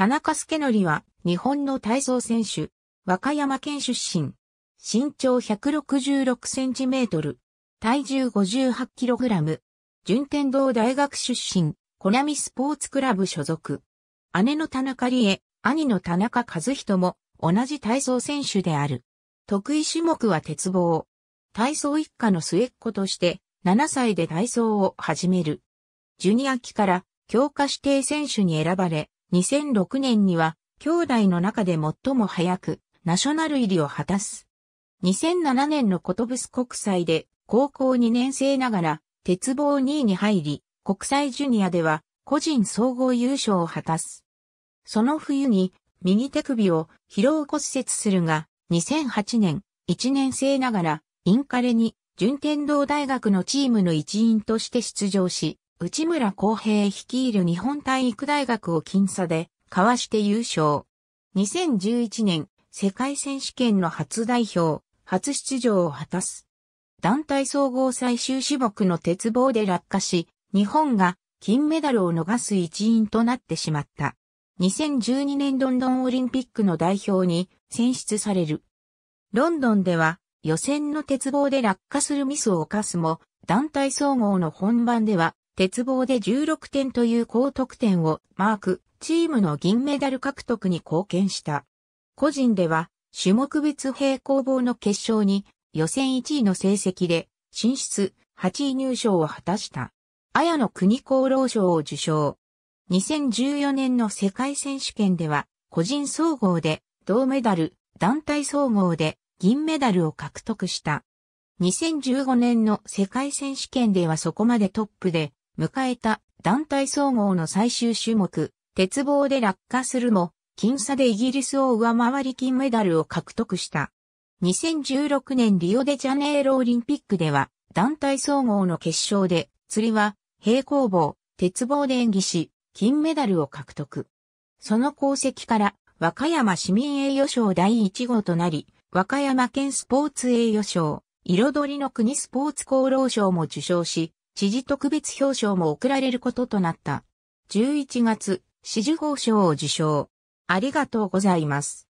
田中助則は日本の体操選手、和歌山県出身。身長166センチメートル。体重58キログラム。順天堂大学出身、コナミスポーツクラブ所属。姉の田中理恵、兄の田中和人も同じ体操選手である。得意種目は鉄棒。体操一家の末っ子として7歳で体操を始める。ジュニア期から強化指定選手に選ばれ、2006年には兄弟の中で最も早くナショナル入りを果たす。2007年のコトブス国際で高校2年生ながら鉄棒2位に入り、国際ジュニアでは個人総合優勝を果たす。その冬に右手首を疲労骨折するが、2008年1年生ながらインカレに順天堂大学のチームの一員として出場し、内村公平率いる日本体育大学を僅差で、かわして優勝。2011年、世界選手権の初代表、初出場を果たす。団体総合最終種目の鉄棒で落下し、日本が金メダルを逃す一員となってしまった。2012年ロンドンオリンピックの代表に選出される。ロンドンでは予選の鉄棒で落下するミスを犯すも、団体総合の本番では鉄棒で16点という高得点をマーク、チームの銀メダル獲得に貢献した。個人では、種目別平行棒の決勝に予選1位の成績で進出8位入賞を果たした。綾野国功労賞を受賞。2014年の世界選手権では個人総合で銅メダル、団体総合で銀メダルを獲得した。2015年の世界選手権ではそこまでトップで迎えた団体総合の最終種目、鉄棒で落下するも、僅差でイギリスを上回り金メダルを獲得した。2016年リオデジャネイロオリンピックでは、団体総合の決勝で、釣りは平行棒、鉄棒で演技し、金メダルを獲得。その功績から、和歌山市民栄誉賞第1号となり、和歌山県スポーツ栄誉賞、彩りの国スポーツ功労賞も受賞し、知事特別表彰も贈られることとなった。11月、紫綬褒章を受賞。ありがとうございます。